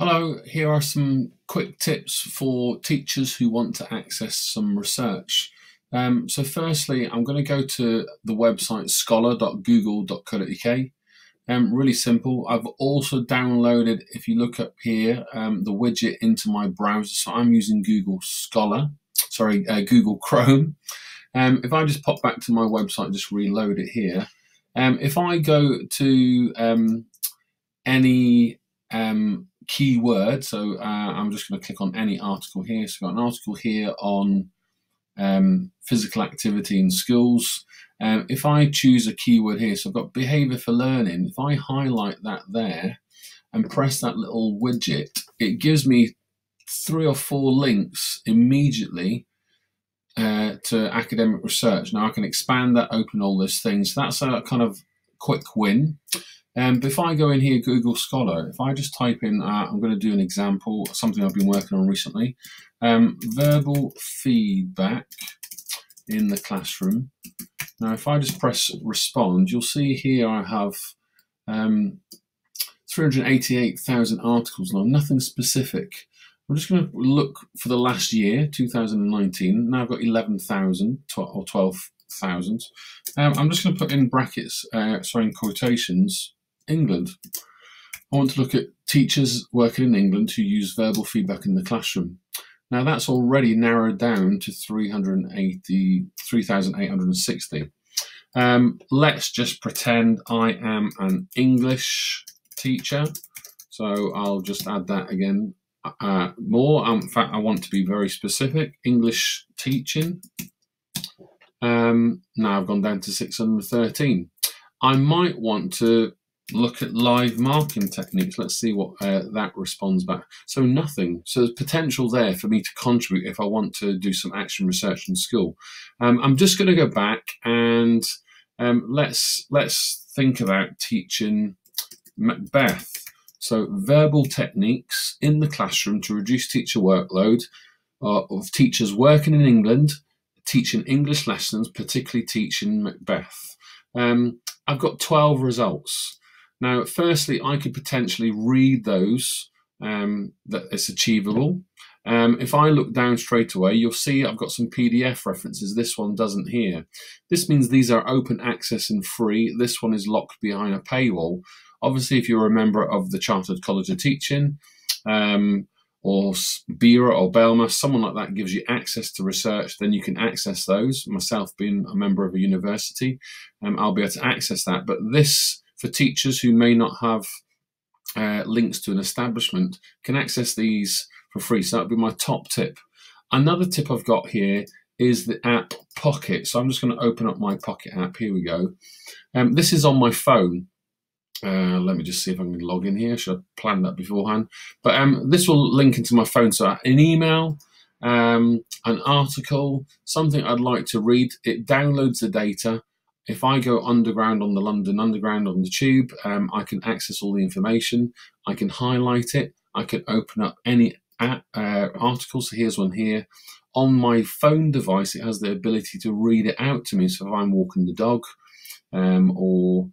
Hello, here are some quick tips for teachers who want to access some research. Um, so firstly, I'm going to go to the website scholar.google.co.uk. Um, really simple. I've also downloaded, if you look up here, um, the widget into my browser. So I'm using Google Scholar, sorry, uh, Google Chrome. Um, if I just pop back to my website, just reload it here. Um, if I go to um, any keyword. So uh, I'm just going to click on any article here. So I've got an article here on um, physical activity in schools. Um, if I choose a keyword here, so I've got behavior for learning, if I highlight that there and press that little widget, it gives me three or four links immediately uh, to academic research. Now I can expand that, open all those things. That's a kind of quick win. Um, if I go in here, Google Scholar, if I just type in, uh, I'm going to do an example, something I've been working on recently, um, verbal feedback in the classroom. Now, if I just press respond, you'll see here I have um, 388,000 articles now, nothing specific. I'm just going to look for the last year, 2019. Now I've got 11,000 or 12,000. Um, I'm just going to put in brackets, uh, sorry, in quotations, England. I want to look at teachers working in England who use verbal feedback in the classroom. Now that's already narrowed down to 380, 3,860. Um, let's just pretend I am an English teacher. So I'll just add that again uh, more. Um, in fact, I want to be very specific. English teaching. Um, now I've gone down to 613. I might want to look at live marking techniques. Let's see what uh, that responds back. So nothing. So there's potential there for me to contribute if I want to do some action research in school. Um, I'm just going to go back and um, let's let's think about teaching Macbeth. So verbal techniques in the classroom to reduce teacher workload uh, of teachers working in England, teaching English lessons, particularly teaching Macbeth. Um, I've got 12 results. Now, firstly, I could potentially read those um, that it's achievable. Um, if I look down straight away, you'll see I've got some PDF references. This one doesn't here. This means these are open access and free. This one is locked behind a paywall. Obviously, if you're a member of the Chartered College of Teaching, um, or BERA or BELMA, someone like that gives you access to research, then you can access those. Myself being a member of a university, um, I'll be able to access that. But this for teachers who may not have uh, links to an establishment can access these for free. So that would be my top tip. Another tip I've got here is the app Pocket. So I'm just going to open up my Pocket app. Here we go. Um, this is on my phone. Uh, let me just see if I can log in here. Should I plan that beforehand. But um, this will link into my phone. So an email, um, an article, something I'd like to read. It downloads the data if I go underground on the London Underground on the tube, um, I can access all the information. I can highlight it. I can open up any uh, articles. So here's one here. On my phone device, it has the ability to read it out to me. So if I'm walking the dog um, or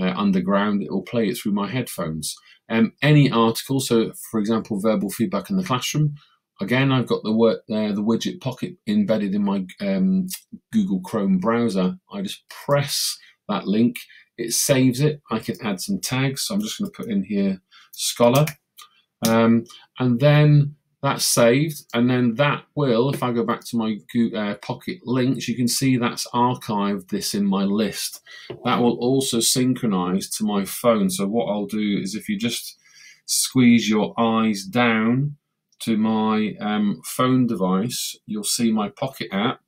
uh, underground, it will play it through my headphones. Um, any article, so for example, verbal feedback in the classroom, Again, I've got the work there, the widget pocket embedded in my um, Google Chrome browser. I just press that link, it saves it. I can add some tags. So I'm just going to put in here Scholar. Um, and then that's saved. And then that will, if I go back to my uh, Pocket links, you can see that's archived this in my list. That will also synchronize to my phone. So what I'll do is if you just squeeze your eyes down, to my um, phone device, you'll see my Pocket app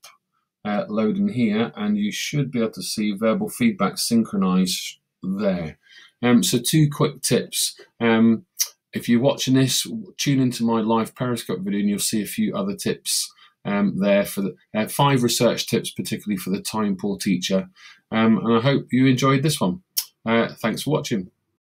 uh, loading here, and you should be able to see verbal feedback synchronized there. Um, so two quick tips. Um, if you're watching this, tune into my live Periscope video and you'll see a few other tips um, there for the uh, five research tips, particularly for the time poor teacher. Um, and I hope you enjoyed this one. Uh, thanks for watching.